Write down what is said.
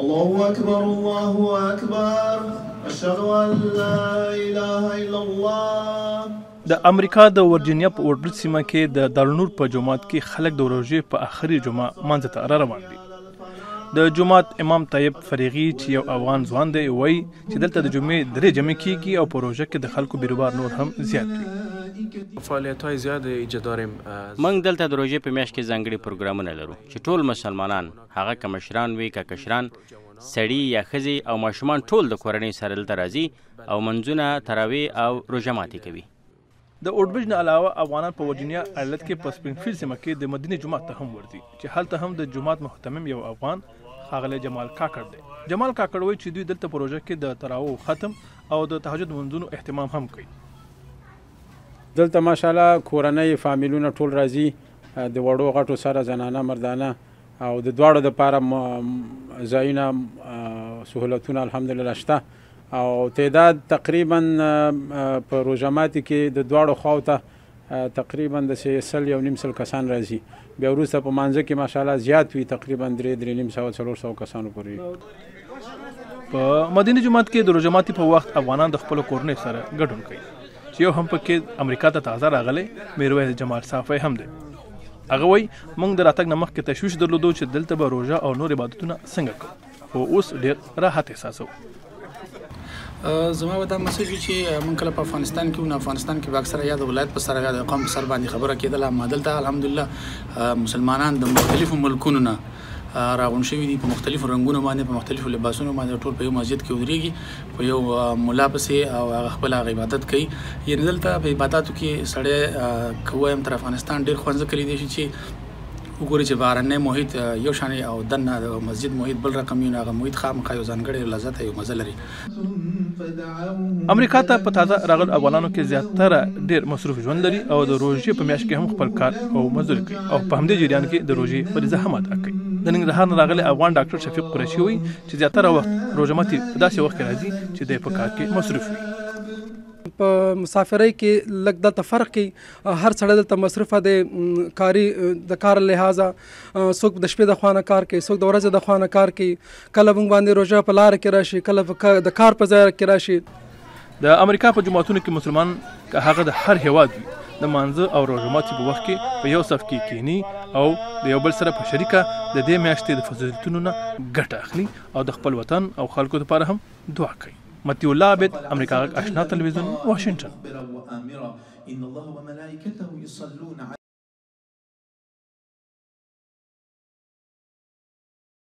الله اکبر الله اکبر اشهد ان لا اله الا الله د امریکا د ورجینیا په اورډل سیمه کې د دارنور په جماعت کې خلک د روژې په آخري جمعه مانځ ته را روان دي د جماعت امام طیب فریغي چې یو افغان ځوان دی وایي چې دلته د جمعې درې جمعې کیږي او په روژه کې د خلکو بیروبار نور هم زیات وي فعالیت های زیاد ایجا داریم موږ دلته د روژې په میاشت کې ځانګړي پروګرامونه لرو چې ټول مسلمانان هغه که مشران وي که کشران سړي یا ښځې او ماشومان ټول د کورنۍ سره دلته راځي او منځونه تراوی او روژه ماتې کوي د اورډبرج نه علاوه افغانان په ورجینیا ایالت کې په سپرینګفیلډ سیمه کې د مدینه جومات ته هم ورځي چې هلته هم د جومات مهتمم یو افغان ښاغلی جمال کاکړ دی جمال کاکړ وایي چې دوی دلته په روژه کې د تراوو ختم او د تهجد منځونو اهتمام هم کوي دلته ماشاءالله کورنۍ فامیلونه ټول راځي د وړو غټو سره زنانه مردانه او د دواړو لپاره ځایونه سهولتونه الحمدلله شته او تعداد تقریبا په روژه ماتي کې د دواړو خواو ته تقریبا د سل یو نیم سل کسان راځي بیا وروسته په مانځه کې ماشاءالله زیات وي تقریبا درې درې نیم سوه څلور سوه کسانو پورې په مدینه جماعت کې د روجماتي په وخت افغانان د خپل کورنۍ سره ګډون کوي چې یو هم پکې امریکا ته تازه راغلی میرویس جمال صافی هم دی هغه وایي، موږ د راتګ نه مخکې تشویش درلودو چې دلته به روژه او نور عبادتونه څنګه کوو، خو اوس ډېر راحت احساسوو. زما به دا مسج وي چې موږ کله په افغانستان کې وو، نو افغانستان کې به اکثره یا د ولایت په سر او یا د قوم په سر باندې خبره کېدله، اما دلته الحمدالله مسلمانان د مختلفو ملکونو نه راغونډ شوي دي په مختلفو رنګونو باندې په مختلفو لباسونو باندې ټول په یو مسجد کې ودرېږي په یو مولا پسې او هغه خپل هغه عبادت کوي یعنی دلته په عبادتو کې سړی کوم تر افغانستان ډیر خوند کړی دی چې وګوري چې بهرنی محیط یو شان او دنه د مسجد محیط بل رقم یو هغه محیط خامخا یو ځانګړی لذت یو مزه لري امریکا ته په تازه راغلو افغانانو کې زیاتره ډیر مصروف ژوند لري او د روژې په میاشت کې هم خپل کار او مزدوري کوي او په همدې جریان کې د روژې فریضه هم ادا کوي د ننګرهار نه راغلی افغان ډاکټر شفیق قریشي وایي چې زیاتره وخت روژه ماتي په داسې وخت کې راځي چې دی په کار کې مصروف وي په مسافرۍ کې لږ دلته فرق کوي هر سړی دلته مصرفه دی کاري د کار لحاظه څوک د شپې د خوانه کار کوي څوک د ورځې د خوانه کار کوي کله موږ باندې روژه په لار کې راشي کله د کار په ځای کې راشي د امریکا په جماعتونو کې مسلمان که هغه د هر هیواد وي د مانځه او روژه ماتي په وخت کې په یو صف کې کینی او د یو بل سره په شریکه د دې میاشتې د فضیلتونو نه ګټه اخلي او د خپل وطن او خلکو لپاره هم دعا کوي متی الله عبد امریکا غږ آشنا تلویزیون واشنگټن